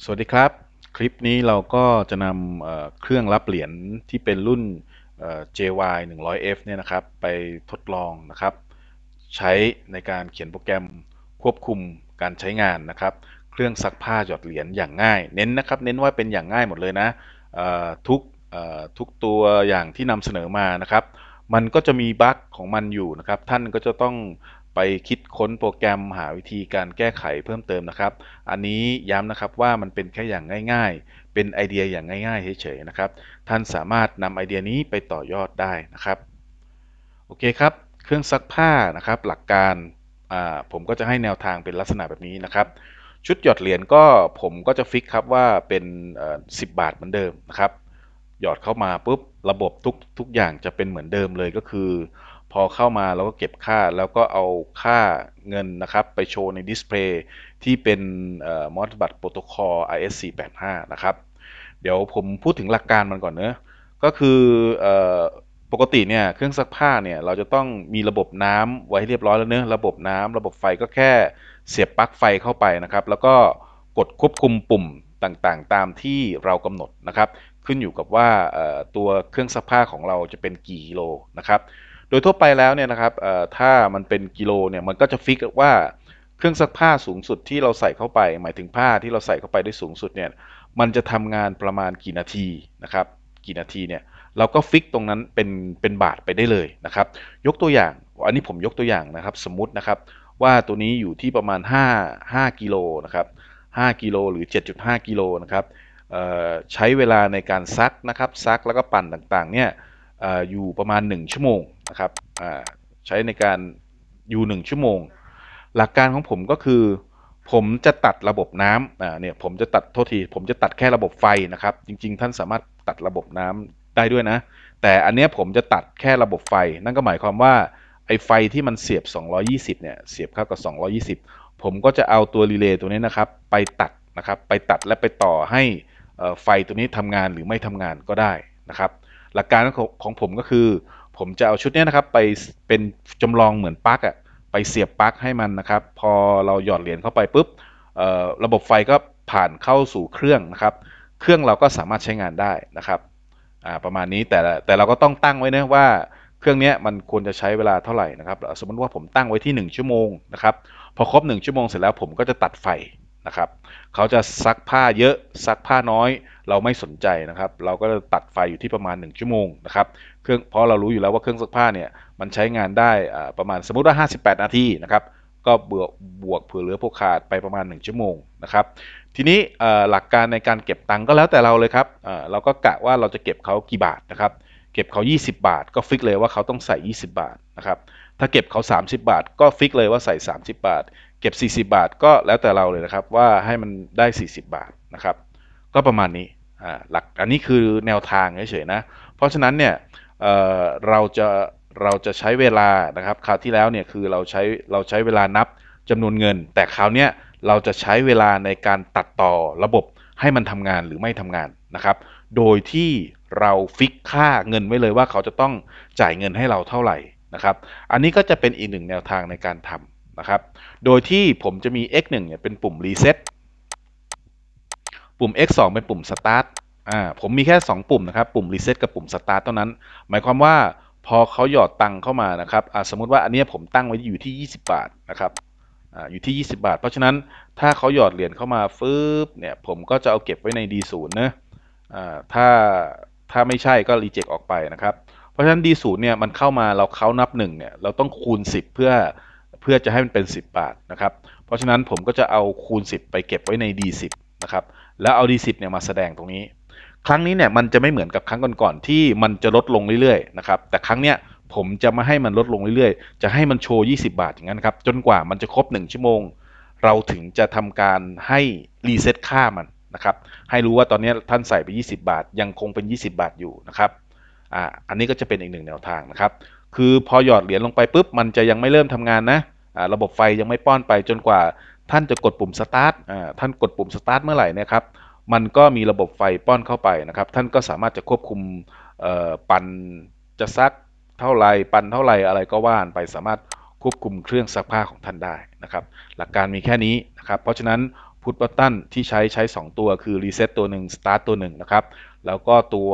สวัสดีครับ คลิปนี้เราก็จะนำเครื่องรับเหรียญที่เป็นรุ่น JY 100F เนี่ยนะครับไปทดลองนะครับ ใช้ในการเขียนโปรแกรมควบคุมการใช้งานนะครับ เครื่องซักผ้าหยอดเหรียญอย่างง่าย เน้นนะครับ เน้นว่าเป็นอย่างง่ายหมดเลยนะทุกทุกตัวอย่างที่นำเสนอมานะครับ มันก็จะมีบั๊กของมันอยู่นะครับ ท่านก็จะต้อง ไปคิดค้นโปรแกรมหาวิธีการแก้ไขเพิ่มเติมนะครับ อันนี้ย้ำนะครับว่ามันเป็นแค่อย่างง่าย ๆ เป็นไอเดียอย่างง่ายๆเฉยๆนะครับ ท่านสามารถนำไอเดียนี้ไปต่อยอดได้นะครับ โอเคครับ เครื่องซักผ้านะครับ หลักการผมก็จะให้แนวทางเป็นลักษณะแบบนี้นะครับ ชุดหยอดเหรียญก็ผมก็จะฟิกครับว่าเป็น 10 บาทเหมือนเดิมนะครับ หยอดเข้ามาปุ๊บระบบทุกทุกอย่างจะเป็นเหมือนเดิมเลยก็คือ พอเข้ามาเราก็เก็บค่าแล้วก็เอาค่าเงินนะครับ ไปโชว์ใน display ที่เป็น Modbus protocol RS485 นะครับ เดี๋ยวผมพูดถึงหลักการมันก่อนเนะก็คือปกติเนี่ยเครื่องซักผ้าเนี่ยเราจะต้องมีระบบน้ำไว้เรียบร้อยแล้วเนะระบบน้ำระบบไฟก็แค่เสียบปลั๊กไฟเข้าไปนะครับ แล้วก็กดควบคุมปุ่มต่างๆ ตามที่เรากำหนดนะครับ ขึ้นอยู่กับว่าตัวเครื่องซักผ้าของเราจะเป็นกี่กิโลนะครับ โดยทั่วไปแล้วเนี่ยนะครับถ้ามันเป็นกิโลเนี่ยมันก็จะฟิกว่าเครื่องซักผ้าสูงสุดที่เราใส่เข้าไป หมายถึงผ้าที่เราใส่เข้าไปได้สูงสุดเนี่ยมันจะทำงานประมาณกี่นาทีนะครับกี่นาทีเนี่ยเราก็ฟิกตรงนั้นเป็นเป็นบาทไปได้เลยนะครับ ยกตัวอย่างอันนี้ผมยกตัวอย่างนะครับ สมมตินะครับ ว่าตัวนี้อยู่ที่ประมาณ 5 5กิโลนะครับ5กิโลหรือ 7.5กิโลนะครับใช้เวลาในการซักนะครับซักแล้วก็ปั่นต่างๆเนี่ย อยู่ประมาณ 1 ชั่วโมงนะครับใช้ในการอยู่ 1 ชั่วโมง หลักการของผมก็คือ ผมจะตัดระบบน้ำเนี่ยผมจะตัดโทษที ผมจะตัดแค่ระบบไฟนะครับ จริง ๆ ท่านสามารถตัดระบบน้ำได้ด้วยนะ แต่อันนี้ผมจะตัดแค่ระบบไฟ นั่นก็หมายความว่าไอ้ไฟที่มันเสียบ 220 เนี่ย เสียบเข้ากับ 220 ผมก็จะเอาตัวรีเลย์ตัวนี้นะครับ ไปตัดนะครับ ไปตัดและไปต่อให้ไฟตัวนี้ทำงานหรือไม่ทำงานก็ได้นะครับ หลักการของผมก็คือ ผมจะเอาชุดนี้นะครับ ไปเป็นจำลองเหมือนปลั๊กอะไปเสียบปลั๊กให้มันนะครับ พอเราหยอดเหรียญเข้าไปปุ๊บระบบไฟก็ผ่านเข้าสู่เครื่องนะครับ เครื่องเราก็สามารถใช้งานได้นะครับประมาณนี้แต่แต่เราก็ต้องตั้งไว้นะว่าเครื่องนี้มันควรจะใช้เวลาเท่าไหร่นะครับ สมมติว่าผมตั้งไว้ที่ 1 ชั่วโมงนะครับพอครบ 1 ชั่วโมงเสร็จแล้วผมก็จะตัดไฟนะครับเขาจะซักผ้าเยอะซักผ้าน้อย เราไม่สนใจนะครับ เราก็จะตัดไฟอยู่ที่ประมาณ 1 ชั่วโมงนะครับเครื่องเพราะเรารู้อยู่แล้วว่าเครื่องซักผ้าเนี่ยมันใช้งานได้ประมาณสมมติว่า 58 นาทีนะครับก็บวกบวกเผื่อเหลือพวกขาดไปประมาณ 1 ชั่วโมงนะครับทีนี้หลักการในการเก็บตังค์ก็แล้วแต่เราเลยครับเราก็กะว่าเราจะเก็บเขากี่บาทนะครับเก็บเขา 20 บาท ก็ fix เลยว่าเขาต้องใส่ 20 บาทนะครับถ้าเก็บเขา 30 บาท ก็ fix เลยว่าใส่ 30 บาท เก็บ 40 บาทก็แล้วแต่เราเลยนะครับว่าให้มันได้ 40 บาทนะครับ ก็ประมาณนี้หลักอันนี้คือแนวทางเฉยๆนะ เพราะฉะนั้นเนี่ยเเราจะเราจะใช้เวลานะครับคราวที่แล้วเนี่ยคือเราใช้เราใช้เวลานับจำนวนเงิน แต่คราวเนี้ยเราจะใช้เวลาในการตัดต่อระบบให้มันทำงานหรือไม่ทำงานนะครับ โดยที่เราฟิกค่าเงินไว้เลยว่าเขาจะต้องจ่ายเงินให้เราเท่าไหร่นะครับ อันนี้ก็จะเป็นอีกหนึ่งแนวทางในการทำนะครับ โดยที่ผมจะมี x1 เนี่ยเป็นปุ่ม reset ปุ่ ม x2 เป็นปุ่ม start อ่าผมมีแค่ 2 ปุ่มนะครับ ปุ่ม reset กับปุ่ม start เท่านั้น หมายความว่าพอเขาหยอดตังเข้ามานะครับอ่าสมมติว่าอันนี้ผมตั้งไว้อยู่ที่ 20 บาทนะครับอ่าอยู่ที่ 20 บาท เพราะฉะนั้นถ้าเขาหยอดเหรียญเข้ามาฟึบเนี่ยผมก็จะเอาเก็บไว้ใน D0 นะอ่าถ้าถ้าไม่ใช่ก็รีเจ็คออกไปนะครับ เพราะฉะนั้น D0 เนี่ยมันเข้ามาเราเขานับ1เนี่ยเราต้องคูณ 10 เพื่อเพื่อจะให้มันเป็น 10 บาทนะครับ เพราะฉะนั้นผมก็จะเอาคูณ 10 ไปเก็บไว้ใน D10 นะครับ แล้วเอา D10 เนี่ยมาแสดงตรงนี้ ครั้งนี้เนี่ยมันจะไม่เหมือนกับครั้งก่อนๆที่มันจะลดลงเรื่อยๆนะครับแต่ครั้งเนี้ยผมจะมาให้มันลดลงเรื่อยๆ จะให้มันโชว์ 20 บาทอย่างนั้นครับจนกว่ามันจะครบ 1 ชั่วโมง เราถึงจะทำการให้รีเซ็ตค่ามันนะครับให้รู้ว่าตอนนี้ท่านใส่ไป 20 บาท ยังคงเป็น 20 บาทอยู่นะครับอ่าอันนี้ก็จะเป็นอีกหนึ่งแนวทางนะครับคือพอหยอดเหรียญลงไปปุ๊บมันจะยังไม่เริ่มทำงานนะอ่าระบบไฟยังไม่ป้อนไปจนกว่า ท่านจะกดปุ่ม start อ่าท่านกดปุ่ม start เมื่อไหร่นะครับมันก็มีระบบไฟป้อนเข้าไปนะครับ ท่านก็สามารถจะควบคุมปั่นจะซักเท่าไรปั่นเท่าไรอะไรก็ว่านไปสามารถควบคุมเครื่องซักผ้าของท่านได้นะครับ หลักการมีแค่นี้นะครับ เพราะฉะนั้นพุทบัตตันที่ใช้ใช้ 2 ตัวคือ Reset ตัวหนึ่ง Start ตัวหนึ่งนะครับ แล้วก็ตัว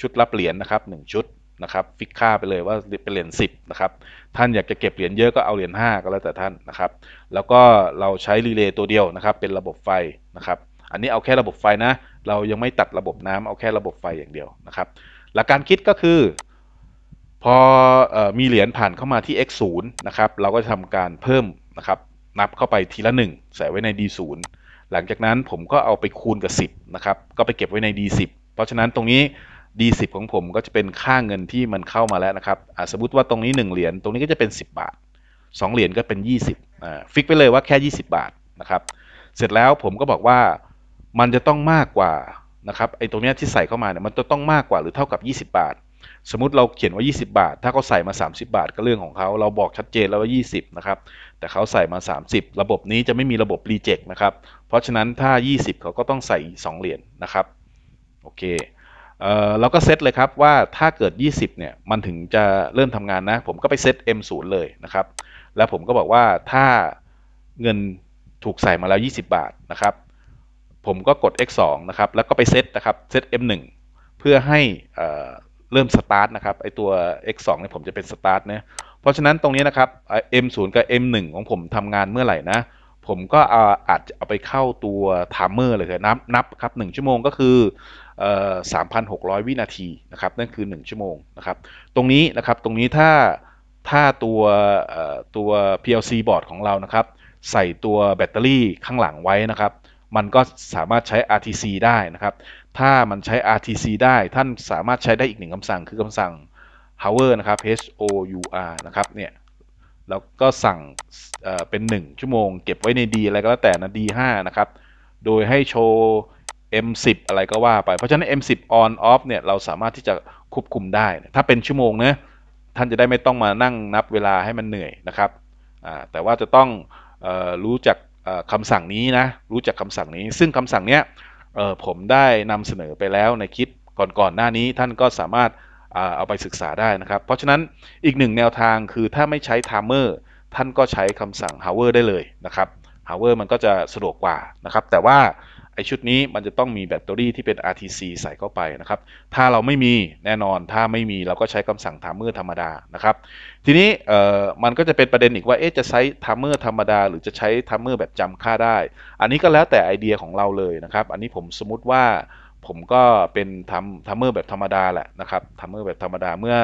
ชุดรับเหรียญนนะครับ 1 ชุด นะครับฟิกค่าไปเลยว่าเป็นเหรียญ10นะครับท่านอยากจะเก็บเหรียญเยอะก็เอาเหรียญ5ก็แล้วแต่ท่านนะครับ แล้วก็เราใช้รีเลย์ตัวเดียวนะครับเป็นระบบไฟนะครับ อันนี้เอาแค่ระบบไฟนะ เรายังไม่ตัดระบบน้ำเอาแค่ระบบไฟอย่างเดียวนะครับ หลักการคิดก็คือ พออมีเหรียญผ่านเข้ามาที่ x 0นะครับเราก็จะทำการเพิ่มนะครับนับเข้าไปทีละ 1 ใส่ไว้ใน d 0หลังจากนั้นผมก็เอาไปคูณกับ 10นะครับก็ไปเก็บไว้ใน d 10เพราะฉะนั้นตรงนี้ D10 ของผมก็จะเป็นค่าเงินที่มันเข้ามาแล้วนะครับสมมติว่าตรงนี้ 1 เหรียญตรงนี้ก็จะเป็น 10 บาท 2 เหรียญก็เป็น 20อ่าฟิกไปเลยว่าแค่ 20 บาทนะครับ เสร็จแล้วผมก็บอกว่ามันจะต้องมากกว่านะครับไอ้ตรงนี้ที่ใส่เข้ามาเนี่ยมันจะต้องมากกว่าหรือเท่ากับ 20 บาท สมมติเราเขียนว่า 20 บาท ถ้าเขาใส่มา 30 บาทก็เรื่องของเขาเราบอกชัดเจนแล้วว่า 20 นะครับ แต่เขาใส่มา 30 ระบบนี้จะไม่มีระบบรีเจ็คนะครับ เพราะฉะนั้นถ้า 20 เขาก็ต้องใส่ 2 เหรียญนนะครับ โอเค เราก็เซตเลยครับว่าถ้าเกิด 20 เนี่ยมันถึงจะเริ่มทำงานนะ ผมก็ไปเซต M0 เลยนะครับ แล้วผมก็บอกว่าถ้าเงินถูกใส่มาแล้ว 20 บาทนะครับ ผมก็กด X2 นะครับ แล้วก็ไปเซตนะครับเซต M1 เพื่อให้เริ่มสตาร์ทนะครับไอตัว X2 เนี่ยผมจะเป็นสตาร์ทนะเพราะฉะนั้นตรงนี้นะครับ M0 กับ M1 ของผมทำงานเมื่อไหร่นะ ผมก็อาจจะเอาไปเข้าตัวไทม์เมอร์เลยนับนับครับ1ชั่วโมงก็คือ 3,600 วินาทีนะครับนั่นคือ 1 ชั่วโมงนะครับตรงนี้นะครับตรงนี้ถ้าถ้าตัวตัว PLC บอร์ดของเรานะครับใส่ตัวแบตเตอรี่ข้างหลังไว้นะครับ มันก็สามารถใช้ RTC ได้นะครับ ถ้ามันใช้ RTC ได้ท่านสามารถใช้ได้อีกหนึ่งคำสั่งคือคำสั่ง hour นะครับ H O U R นะครับเนี่ยแล้วก็สั่งเป็น 1 ชั่วโมง เก็บไว้ใน D อะไรก็แล้วแต่นะ D5 นะครับ โดยให้โชว์ M10 อะไรก็ว่าไป เพราะฉะนั้น M10 on off เนี่ยเราสามารถที่จะควบคุมได้ ถ้าเป็นชั่วโมงนะท่านจะได้ไม่ต้องมานั่งนับเวลาให้มันเหนื่อยนะครับแต่ว่าจะต้องออรู้จักคำสั่งนี้นะรู้จักคำสั่งนี้ ซึ่งคำสั่งเนี้ยผมได้นำเสนอไปแล้วในคลิปก่อนๆหน้านี้ท่านก็สามารถเอาไปศึกษาได้นะครับ เพราะฉะนั้นอีกหนึ่งแนวทางคือถ้าไม่ใช้ timer ท่านก็ใช้คำสั่ง hour ได้เลยนะครับ hour มันก็จะสะดวกกว่านะครับ แต่ว่า ไอชุดนี้มันจะต้องมีแบตเตอรี่ที่เป็น RTC ใส่เข้าไปนะครับ ถ้าเราไม่มีแน่นอน ถ้าไม่มีเราก็ใช้คำสั่ง timer ธรรมดานะครับ ทีนี้เอ่อมันก็จะเป็นประเด็นอีกว่าเอ๊ะจะใช้ timer ธรรมดา หรือจะใช้ timer แบบจำค่าได้ อันนี้ก็แล้วแต่ไอเดียของเราเลยนะครับ อันนี้ผมสมมติว่าผมก็เป็นทำ timer แบบธรรมดาแหละนะครับ timer แบบธรรมดาเมื่อ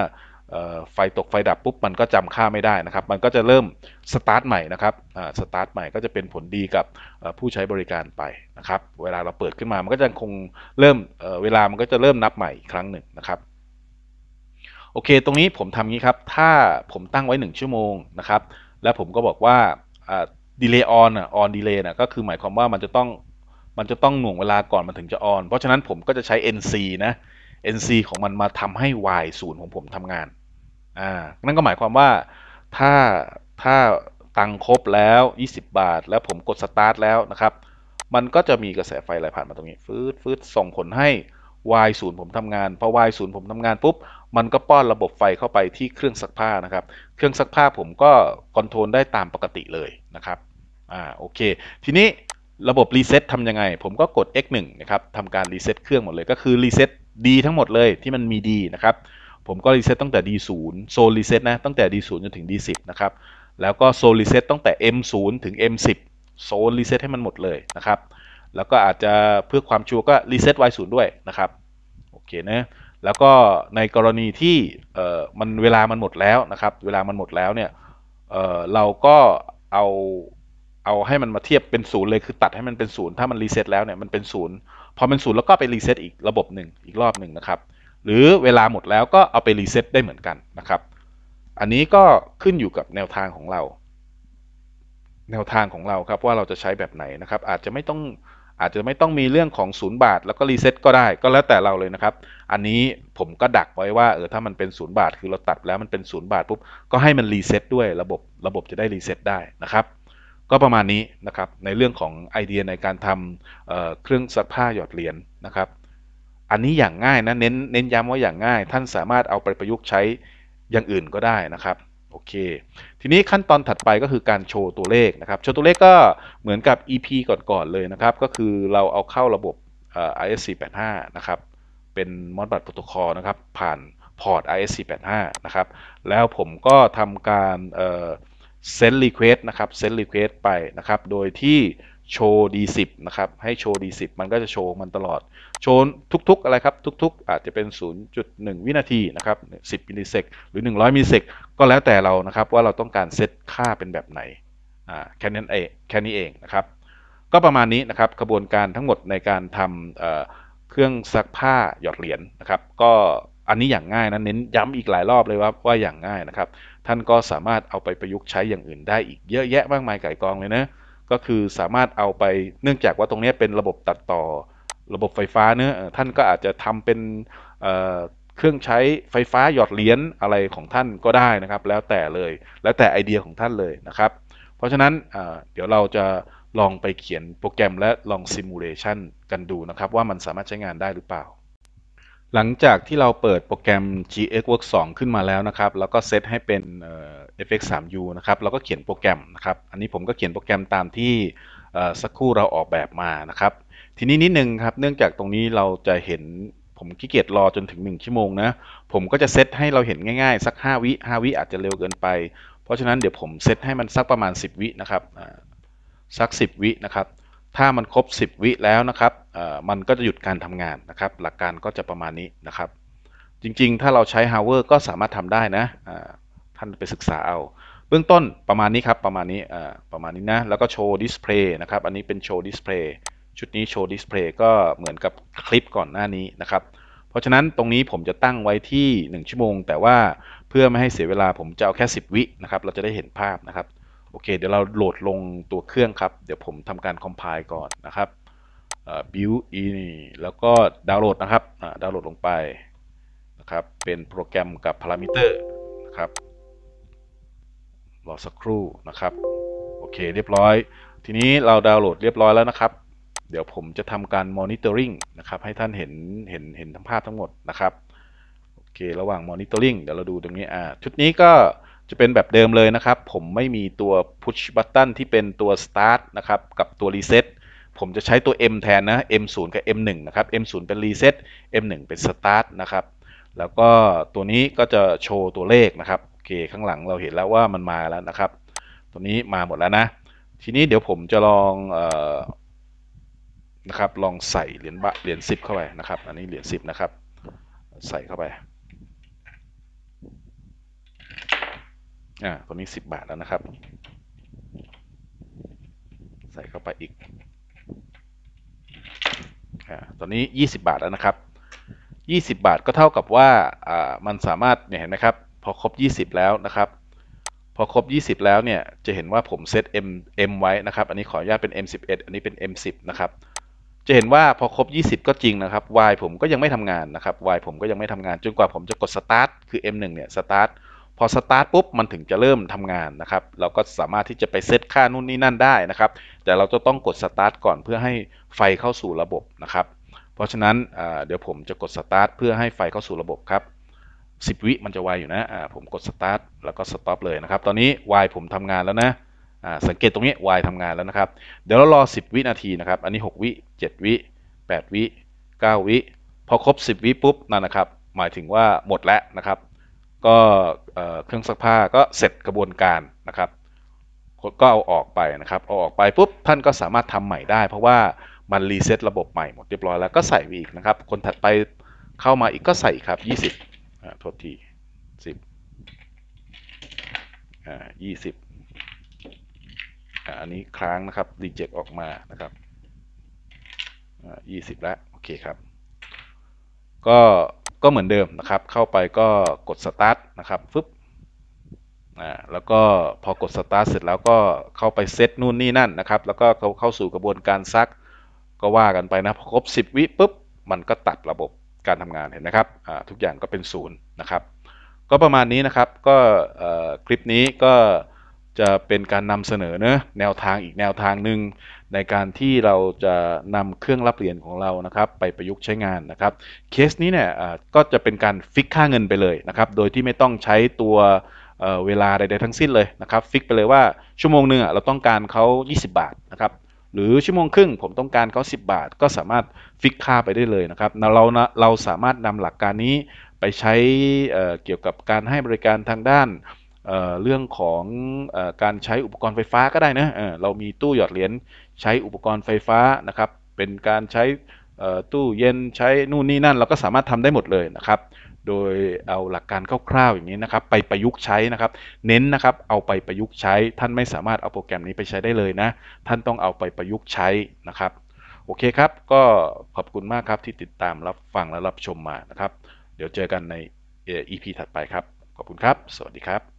ไฟตกไฟดับปุ๊บมันก็จำค่าไม่ได้นะครับ มันก็จะเริ่มสตาร์ทใหม่นะครับสตาร์ทใหม่ก็จะเป็นผลดีกับผู้ใช้บริการไปนะครับ เวลาเราเปิดขึ้นมามันก็จะคงเริ่มเวลามันก็จะเริ่มนับใหม่อีกครั้งหนึ่งนะครับโอเค ตรงนี้ผมทำงี้ครับ ถ้าผมตั้งไว้ 1 ชั่วโมงนะครับ แล้วผมก็บอกว่า delay onออนดีเลย์นะก็คือหมายความว่ามันจะต้องมันจะต้องหน่วงเวลาก่อนมันถึงจะออน เพราะฉะนั้นผมก็จะใช้ NC นะ NC ของมันมาทำให้ Y ศูนย์ของผมทำงาน อ่านั่นก็หมายความว่าถ้าถ้าตังครบแล้ว 20 บาท แล้วผมกดสตาร์ทแล้วนะครับ มันก็จะมีกระแสไฟไหลผ่านมาตรงนี้ ฟืดฟืดส่งผลให้ Y ศูนย์ผมทำงานพอ Y ศูนย์ผมทำงานปุ๊บ มันก็ป้อนระบบไฟเข้าไปที่เครื่องซักผ้านะครับ เครื่องซักผ้าผมก็ control ได้ตามปกติเลยนะครับ อ่า โอเค ทีนี้ระบบ reset ทำยังไง ผมก็กด X1 นะครับทำการ reset เครื่องหมดเลย ก็คือรีเซ็ตดีทั้งหมดเลยที่มันมีดีนะครับ ผมก็รีเซ็ตตั้งแต่ D0 โซลรีเซ็ตนะตั้งแต่ D0 จนถึง D10 นะครับแล้วก็ zone reset ตั้งแต่ M0 ถึง M10 zone reset ให้มันหมดเลยนะครับแล้วก็อาจจะเพื่อความชัวร์ก็รีเซ็ต Y0 ด้วยนะครับโอเคนะแล้วก็ในกรณีที่เอ่อมันเวลามันหมดแล้วนะครับ เวลามันหมดแล้วเนี่ยเอ่อเราก็เอาเอาให้มันมาเทียบเป็นศูนย์เลยคือตัดให้มันเป็นศูนย์ถ้ามัน reset แล้วเนี่ยมันเป็นศูนย์พอเป็นศูนย์แล้วก็ไป reset อีกระบบหนึ่งอีกรอบหนึ่งนะครับ หรือเวลาหมดแล้วก็เอาไป reset ได้เหมือนกันนะครับ อันนี้ก็ขึ้นอยู่กับแนวทางของเรา แนวทางของเราครับว่าเราจะใช้แบบไหนนะครับ อาจจะไม่ต้องอาจจะไม่ต้องมีเรื่องของศูนย์บาท แล้วก็ reset ก็ได้ก็แล้วแต่เราเลยนะครับ อันนี้ผมก็ดักไว้ว่าเออถ้ามันเป็นศูนย์บาท คือเราตัดแล้วมันเป็นศูนย์บาทปุ๊บก็ให้มัน reset ด้วยระบบระบบจะได้ reset ได้นะครับ ก็ประมาณนี้นะครับในเรื่องของไอเดียในการทำเเครื่องซักผ้าหยอดเหรียญนนะครับ อันนี้อย่างง่ายนะเน้นเน้นย้ำว่าอย่างง่าย ท่านสามารถเอาไปประยุกต์ใช้อย่างอื่นก็ได้นะครับโอเค ทีนี้ขั้นตอนถัดไปก็คือการโชว์ตัวเลขนะครับ โชว์ตัวเลขก็เหมือนกับ EP ก่อนๆเลยนะครับ ก็คือเราเอาเข้าระบบ ISC85 นะครับ เป็น Modbus Protocol นะครับ ผ่านพอร์ต RS485 นะครับ แล้วผมก็ทำการเซ็น d request นะครับ เซ็น d request ไปนะครับ โดยที่ โชว์ D10 นะครับ ให้โชว์ D10 มันก็จะโชว์มันตลอด โชว์ทุกๆอะไรครับ ทุก ๆ อาจจะเป็น 0.1 วินาทีนะครับ 10 millisec หรือ 100 millisecก็แล้วแต่เรานะครับ ว่าเราต้องการเซตค่าเป็นแบบไหนอ่าแค่นั้นเองแค่นี้เองนะครับ ก็ประมาณนี้นะครับกระบวนการทั้งหมดในการทำเครื่องซักผ้าหยอดเหรียญนนะครับ ก็อันนี้อย่างง่ายนะเน้นย้ำอีกหลายรอบเลยว่าว่าอย่างง่ายนะครับ ท่านก็สามารถเอาไปประยุกต์ใช้อย่างอื่นได้อีกเยอะแยะมากมายไก่กองเลยนะ ก็คือสามารถเอาไปเนื่องจากว่าตรงนี้เป็นระบบตัดต่อ ระบบไฟฟ้าเนื้อท่านก็อาจจะทำเป็นเครื่องใช้ไฟฟ้าหยอดเหรียญอะไรของท่านก็ได้นะครับ แล้วแต่เลยแล้วแต่ไอเดียของท่านเลยนะครับ เพราะฉะนั้นเดี๋ยวเราจะลองไปเขียนโปรแกรมและลองซิมูเลชันกันดูนะครับ ว่ามันสามารถใช้งานได้หรือเปล่า หลังจากที่เราเปิดโปรแกรม GXWorks 2ขึ้นมาแล้วนะครับ แล้วก็เซตให้เป็น FX3U นะครับเราก็เขียนโปรแกรมนะครับ อันนี้ผมก็เขียนโปรแกรมตามที่สักครู่เราออกแบบมานะครับ ทีนี้นิดนึงครับ เนื่องจากตรงนี้เราจะเห็นผมขี้เกียจรอจนถึง 1 ชั่วโมงนะ ผมก็จะเซตให้เราเห็นง่ายๆ สัก 5 วิ 5 วิอาจจะเร็วเกินไป เพราะฉะนั้นเดี๋ยวผมเซตให้มันสักประมาณ 10 วินะครับ สัก 10 วินะครับ ถ้ามันครบ 10 วิแล้วนะครับ มันก็จะหยุดการทำงานนะครับ หลักการก็จะประมาณนี้นะครับ จริงๆ ถ้าเราใช้ h a r v e r ก็สามารถทำได้นะท่านไปศึกษาเอา เบื้องต้นประมาณนี้ครับ ประมาณนี้ประมาณนี้นะ แล้วก็โชว์ display นะครับ อันนี้เป็นโชว์ display ชุดนี้โชว์ display ก็เหมือนกับคลิปก่อนหน้านี้นะครับเพราะฉะนั้นตรงนี้ผมจะตั้งไว้ที่ 1 ชั่วโมง แต่ว่าเพื่อไม่ให้เสียเวลาผมจะเอาแค่ 10 วินะครับ เราจะได้เห็นภาพนะครับ โอเค เดี๋ยวเราโหลดลงตัวเครื่องครับ เดี๋ยวผมทำการ compile ก่อนนะครับ build in แล้วก็ดาวน์โหลดนะครับดาวน์โหลดลงไปนะครับ เป็นโปรแกรมกับพารามิเตอร์นะครับรอสักครู่นะครับโอเคเรียบร้อย ทีนี้เราดาวน์โหลดเรียบร้อยแล้วนะครับ เดี๋ยวผมจะทำการมอนิเตอร์ริงนะครับให้ท่านเห็นเห็นเห็นทั้งภาพทั้งหมดนะครับโอเคระหว่างมอนิเตอร์ริงเดี๋ยวเราดูตรงนี้อ่าชุดนี้ก็จะเป็นแบบเดิมเลยนะครับ ผมไม่มีตัว push button ที่เป็นตัว start นะครับกับตัว reset ผมจะใช้ตัว M แทนนะ M0 กับ M1 นะครับ M0 เป็น reset M1 เป็น start นะครับ แล้วก็ตัวนี้ก็จะโชว์ตัวเลขนะครับโอเคข้างหลังเราเห็นแล้วว่ามันมาแล้วนะครับ ตัวนี้มาหมดแล้วนะ ทีนี้เดี๋ยวผมจะลองออนะครับลองใส่เหรียญบะเหรียญ10เข้าไปนะครับ อันนี้เหรียญ10นะครับ ใส่เข้าไปอ่าตัวนี้10บาทแล้วนะครับ ใส่เข้าไปอีก ตัวนี้ 20 บาทแล้วนะครับ 20 บาทก็เท่ากับว่ามันสามารถเนี่ยเห็นไหมครับ พอครบ 20 แล้วนะครับ พอครบ 20 แล้วเนี่ยจะเห็นว่าผมเซต M M ไว้นะครับ อันนี้ขออนุญาตเป็น M11 อันนี้เป็น M10 นะครับจะเห็นว่าพอครบ 20 ก็จริงนะครับ Y ผมก็ยังไม่ทำงานนะครับ Y ผมก็ยังไม่ทำงานจนกว่าผมจะกด Start คือ M1 เนี่ย Start พอสตาร์ทปุ๊บมันถึงจะเริ่มทำงานนะครับ เราก็สามารถที่จะไปเซตค่านู่นนี่นั่นได้นะครับ แต่เราจะต้องกดสตาร์ทก่อนเพื่อให้ไฟเข้าสู่ระบบนะครับ เพราะฉะนั้นเดี๋ยวผมจะกดสตาร์ทเพื่อให้ไฟเข้าสู่ระบบครับ10 วิมันจะไวอยู่นะผมกดสตาร์ทแล้วก็ stop เลยนะครับ ตอนนี้ Y ผมทำงานแล้วนะสังเกตตรงนี้ Y ทำงานแล้วนะครับ เดี๋ยวเรารอ 10 วินาทีนะครับ อันนี้ 6 วิ 7 วิ 8 วิ 9 วิ พอครบ 10 วิปุ๊บนั่นนะครับ หมายถึงว่าหมดแล้วนะครับ ก็เครื่องซักผ้าก็เสร็จกระบวนการนะครับ ก็เอาออกไปนะครับเอาออกไปปุ๊บท่านก็สามารถทำใหม่ได้ เพราะว่ามันรีเซ็ตระบบใหม่หมดเรียบร้อยแล้วก็ใส่อีกนะครับ คนถัดไปเข้ามาอีกก็ใส่ครับ 20อ่าโทษที10อ่า20อ่าอันนี้ค้างนะครับรีเจ็คออกมานะครับอ่า20แล้วโอเคครับ ก็ ก็เหมือนเดิมนะครับ เข้าไปก็กด start นะครับฟึบอ่าแล้วก็พอกด start เสร็จแล้วก็เข้าไปเซตนู่นนี่นั่นนะครับ แล้วก็เขาเข้าสู่กระบวนการซัก ก็ว่ากันไปนะพอครบ 10 วิปุ๊บ มันก็ตัดระบบการทำงานเห็นไหมครับทุกอย่างก็เป็นศูนย์นะครับ ก็ประมาณนี้นะครับ ก็คลิปนี้ก็ จะเป็นการนำเสนอเนะแนวทางอีกแนวทางหนึ่งในการที่เราจะนำเครื่องรับเหรียญของเรานะครับ ไปประยุกต์ใช้งานนะครับเคสนี้เนี่ยก็จะเป็นการฟิกค่าเงินไปเลยนะครับ โดยที่ไม่ต้องใช้ตัวเเวลาใดๆทั้งสิ้นเลยนะครับฟิกไปเลยว่าชั่วโมงหนึ่งเราต้องการเขา 20 บาทนะครับหรือชั่วโมงครึ่งผมต้องการเขา10 บาท ก็สามารถฟิกค่าไปได้เลยนะครับเราเราสามารถนำหลักการนี้ไปใช้เเกี่ยวกับการให้บริการทางด้าน เเรื่องของอการใช้อุปกรณ์ไฟฟ้าก็ได้นะเเรามีตู้หยอดเหรียญใช้อุปกรณ์ไฟฟ้านะครับ เป็นการใช้ตู้เย็นใช้นู่นนี่นั่น เราก็สามารถทำได้หมดเลยนะครับ โดยเอาหลักการคร่าวๆอย่างนี้นะครับ ไปประยุกต์ใช้นะครับ เน้นนะครับเอาไปประยุกต์ใช้ ท่านไม่สามารถเอาโปรแกรมนี้ไปใช้ได้เลยนะ ท่านต้องเอาไปประยุกต์ใช้นะครับ โอเคครับ ก็ขอบคุณมากครับที่ติดตามรับฟังและรับชมมานะครับ เดี๋ยวเจอกันใน EP ถัดไปครับ ขอบคุณครับ สวัสดีครับ